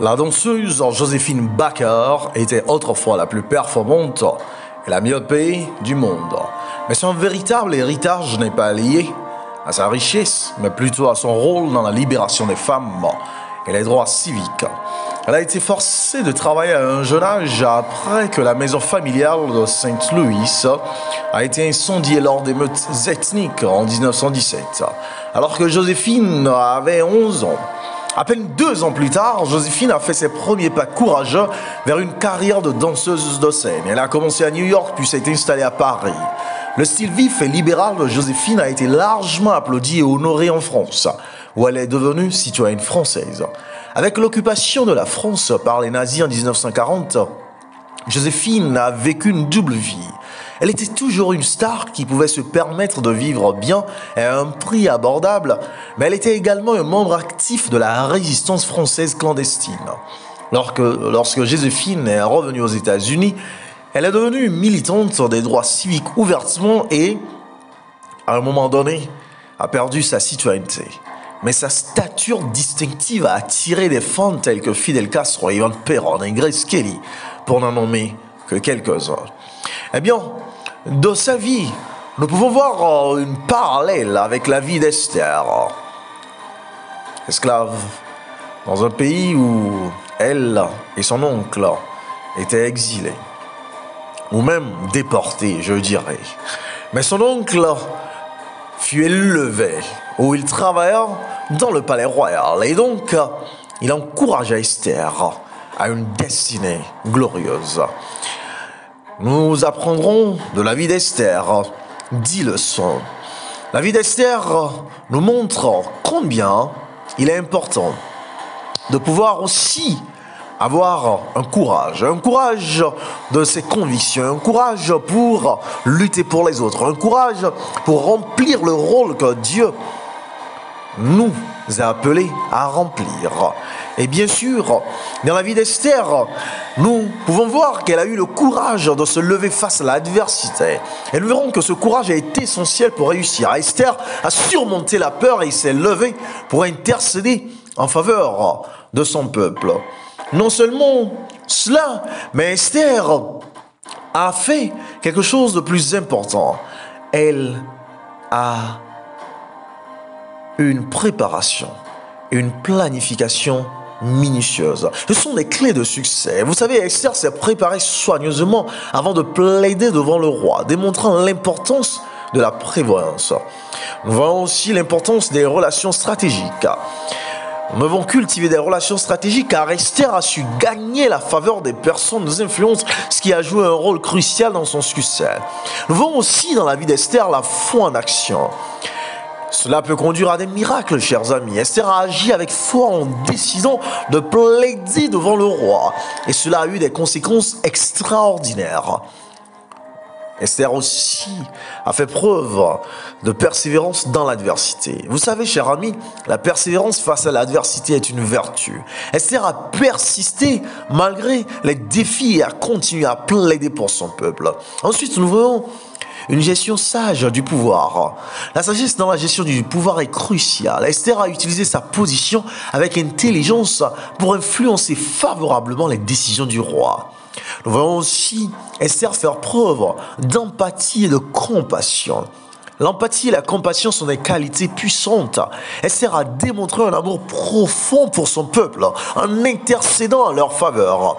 La danseuse Joséphine Baker était autrefois la plus performante et la mieux payée du monde. Mais son véritable héritage n'est pas lié à sa richesse, mais plutôt à son rôle dans la libération des femmes et les droits civiques. Elle a été forcée de travailler à un jeune âge après que la maison familiale de Saint-Louis a été incendiée lors des meutes ethniques en 1917, alors que Joséphine avait 11 ans. À peine deux ans plus tard, Joséphine a fait ses premiers pas courageux vers une carrière de danseuse de scène. Elle a commencé à New York puis s'est installée à Paris. Le style vif et libéral de Joséphine a été largement applaudi et honoré en France, où elle est devenue citoyenne française. Avec l'occupation de la France par les nazis en 1940, Joséphine a vécu une double vie. Elle était toujours une star qui pouvait se permettre de vivre bien et à un prix abordable, mais elle était également un membre actif de la résistance française clandestine. Lorsque, lorsque Joséphine est revenue aux États-Unis, elle est devenue militante des droits civiques ouvertement et, à un moment donné, a perdu sa citoyenneté. Mais sa stature distinctive a attiré des fans tels que Fidel Castro, Ivan Perón et Grace Kelly, pour n'en nommer que quelques-uns. Eh bien, dans sa vie, nous pouvons voir euh, une parallèle avec la vie d'Esther. Esclave dans un pays où elle et son oncle étaient exilés, ou même déportés, je dirais. Mais son oncle fut élevé, où il travailla dans le palais royal, et donc il encouragea Esther à une destinée glorieuse. Nous apprendrons de la vie d'Esther dix leçons. La vie d'Esther nous montre combien il est important de pouvoir aussi avoir un courage, un courage de ses convictions, un courage pour lutter pour les autres, un courage pour remplir le rôle que Dieu nous a appelés à remplir. Et bien sûr, dans la vie d'Esther, nous pouvons voir qu'elle a eu le courage de se lever face à l'adversité. Et nous verrons que ce courage a été essentiel pour réussir. Esther a surmonté la peur et s'est levée pour intercéder en faveur de son peuple. Non seulement cela, mais Esther a fait quelque chose de plus important. Elle a une préparation, une planification minutieuse. Ce sont des clés de succès. Vous savez, Esther s'est préparée soigneusement avant de plaider devant le roi, démontrant l'importance de la prévoyance. Nous voyons aussi l'importance des relations stratégiques. Nous devons cultiver des relations stratégiques car Esther a su gagner la faveur des personnes nous influences, ce qui a joué un rôle crucial dans son succès. Nous voyons aussi dans la vie d'Esther la foi en action. Cela peut conduire à des miracles, chers amis. Esther a agi avec foi en décidant de plaider devant le roi. Et cela a eu des conséquences extraordinaires. Esther aussi a fait preuve de persévérance dans l'adversité. Vous savez, cher ami, la persévérance face à l'adversité est une vertu. Esther a persisté malgré les défis et a continué à plaider pour son peuple. Ensuite, nous voyons une gestion sage du pouvoir. La sagesse dans la gestion du pouvoir est cruciale. Esther a utilisé sa position avec intelligence pour influencer favorablement les décisions du roi. Nous voyons aussi Esther faire preuve d'empathie et de compassion. L'empathie et la compassion sont des qualités puissantes. Esther a démontré un amour profond pour son peuple en intercédant en leur faveur.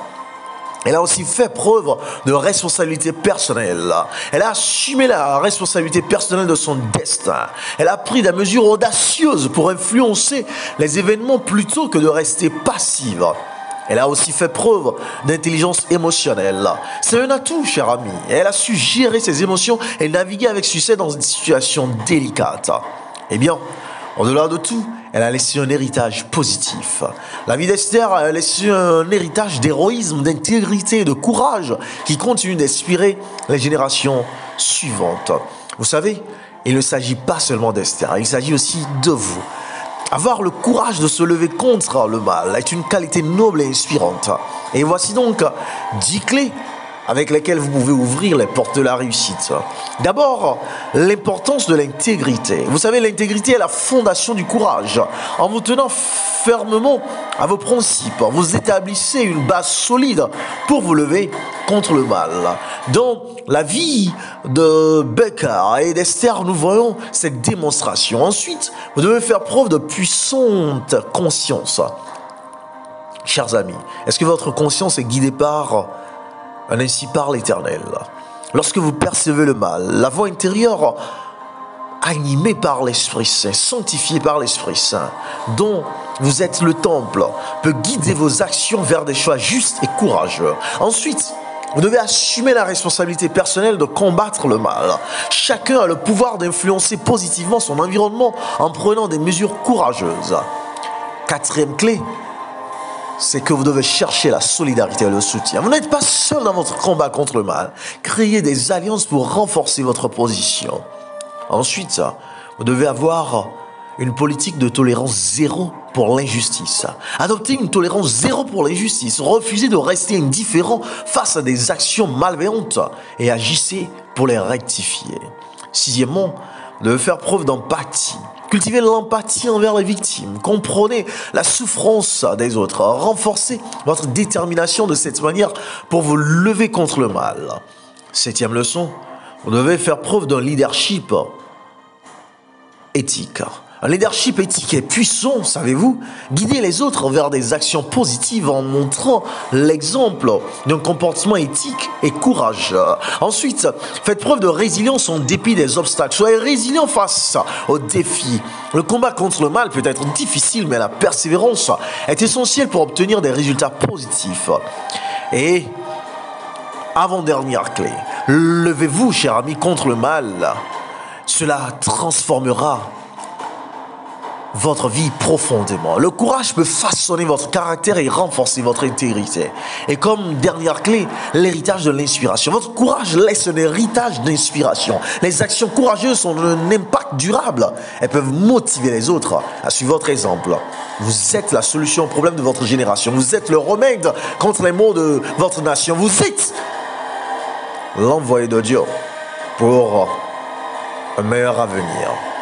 Elle a aussi fait preuve de responsabilité personnelle. Elle a assumé la responsabilité personnelle de son destin. Elle a pris des mesures audacieuses pour influencer les événements plutôt que de rester passive. Elle a aussi fait preuve d'intelligence émotionnelle. C'est un atout, cher ami. Elle a su gérer ses émotions et naviguer avec succès dans une situation délicate. Eh bien, au-delà de tout, elle a laissé un héritage positif. La vie d'Esther a laissé un héritage d'héroïsme, d'intégrité, de courage qui continue d'inspirer les générations suivantes. Vous savez, il ne s'agit pas seulement d'Esther, il s'agit aussi de vous. Avoir le courage de se lever contre le mal est une qualité noble et inspirante. Et voici donc dix clés avec lesquelles vous pouvez ouvrir les portes de la réussite. D'abord, l'importance de l'intégrité. Vous savez, l'intégrité est la fondation du courage. En vous tenant fermement à vos principes. Vous établissez une base solide pour vous lever contre le mal. Dans la vie de Becker et d'Esther, nous voyons cette démonstration. Ensuite, vous devez faire preuve de puissante conscience. Chers amis, est-ce que votre conscience est guidée par ainsi par l'Éternel Lorsque vous percevez le mal, la voix intérieure animé par l'Esprit Saint, sanctifié par l'Esprit Saint, dont vous êtes le temple, peut guider vos actions vers des choix justes et courageux. Ensuite, vous devez assumer la responsabilité personnelle de combattre le mal. Chacun a le pouvoir d'influencer positivement son environnement en prenant des mesures courageuses. Quatrième clé, c'est que vous devez chercher la solidarité et le soutien. Vous n'êtes pas seul dans votre combat contre le mal. Créez des alliances pour renforcer votre position. Ensuite, vous devez avoir une politique de tolérance zéro pour l'injustice. Adopter une tolérance zéro pour l'injustice. Refuser de rester indifférent face à des actions malveillantes et agissez pour les rectifier. Sixièmement, devez faire preuve d'empathie. Cultivez l'empathie envers les victimes. Comprenez la souffrance des autres. Renforcez votre détermination de cette manière pour vous lever contre le mal. Septième leçon, vous devez faire preuve d'un leadership éthique. Un leadership éthique est puissant, savez-vous Guider les autres vers des actions positives en montrant l'exemple d'un comportement éthique et courageux. Ensuite, faites preuve de résilience en dépit des obstacles. Soyez résilient face aux défis. Le combat contre le mal peut être difficile, mais la persévérance est essentielle pour obtenir des résultats positifs. Et avant-dernière clé, levez-vous, cher ami, contre le mal. Cela transformera votre vie profondément. Le courage peut façonner votre caractère et renforcer votre intégrité. Et comme dernière clé, l'héritage de l'inspiration. Votre courage laisse un héritage d'inspiration. Les actions courageuses ont un impact durable. Elles peuvent motiver les autres à suivre votre exemple. Vous êtes la solution au problème de votre génération. Vous êtes le remède contre les maux de votre nation. Vous êtes l'envoyé de Dieu pour un meilleur avenir.